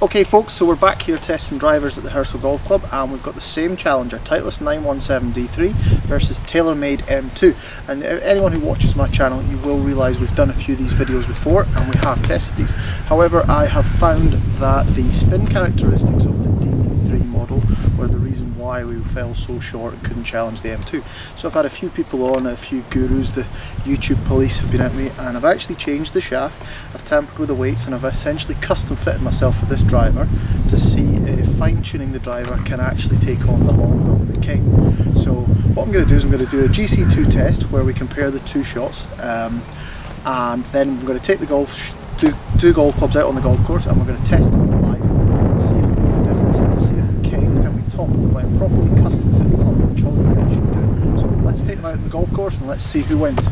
Okay folks, so we're back here testing drivers at the Herstal Golf Club and we've got the same challenger, Titleist 917D3 versus TaylorMade M2 and uh, anyone who watches my channel you will realise we've done a few of these videos before and we have tested these. However I have found that the spin characteristics of the D3 model were the why we fell so short and couldn't challenge the M2. So I've had a few people on, a few gurus, the YouTube police have been at me and I've actually changed the shaft, I've tampered with the weights and I've essentially custom fitted myself for this driver to see if fine tuning the driver can actually take on the long of the king. So what I'm going to do is I'm going to do a GC2 test where we compare the two shots um, and then I'm going to take the golf two, two golf clubs out on the golf course and we're going to test them live and see if it makes a difference and see if the king can be toppled by properly custom fit club which all you guys should do. So let's take them out on the golf course and let's see who wins.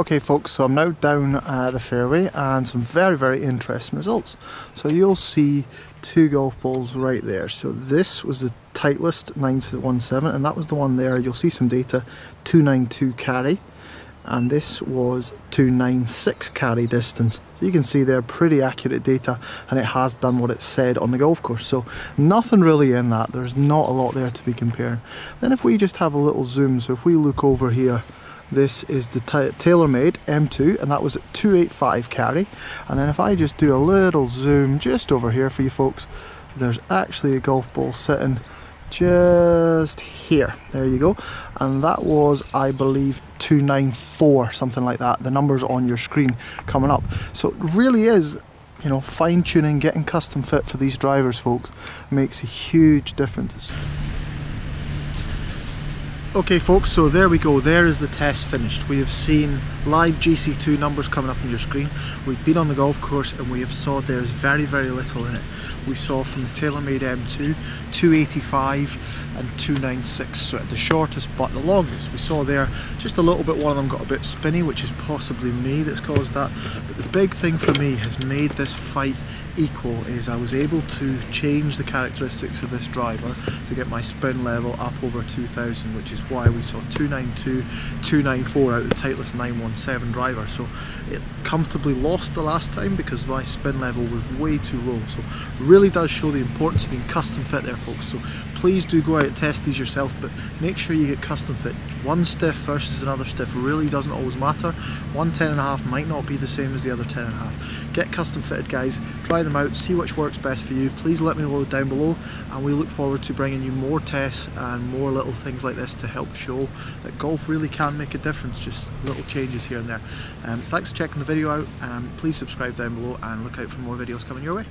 Okay folks, so I'm now down uh, the fairway and some very very interesting results. So you'll see two golf balls right there. So this was the Titleist 917 and that was the one there. You'll see some data 292 carry and this was 296 carry distance. You can see there pretty accurate data and it has done what it said on the golf course. So nothing really in that. There's not a lot there to be comparing. Then if we just have a little zoom, so if we look over here this is the TaylorMade M2 and that was at 285 carry. And then if I just do a little zoom just over here for you folks, there's actually a golf ball sitting just here. There you go. And that was, I believe, 294, something like that. The numbers on your screen coming up. So it really is you know, fine tuning, getting custom fit for these drivers, folks, makes a huge difference. Okay folks, so there we go, there is the test finished. We have seen live GC2 numbers coming up on your screen. We've been on the golf course and we have saw there's very, very little in it. We saw from the TaylorMade M2, 285 and 296, so the shortest but the longest. We saw there just a little bit, one of them got a bit spinny, which is possibly me that's caused that. But the big thing for me has made this fight equal is I was able to change the characteristics of this driver to get my spin level up over 2000 which is why we saw 292, 294 out of the Titleist 917 driver. So it comfortably lost the last time because my spin level was way too low. So really does show the importance of being custom fit there folks. So please do go out and test these yourself but make sure you get custom fit. One stiff versus another stiff really doesn't always matter. One 10 and a half might not be the same as the other 10 and a half. Get custom fitted guys. Try them out see which works best for you. Please let me know down below and we look forward to bringing you more tests and more little things like this to help show that golf really can make a difference just little changes here and there. Um, thanks for checking the video out um, please subscribe down below and look out for more videos coming your way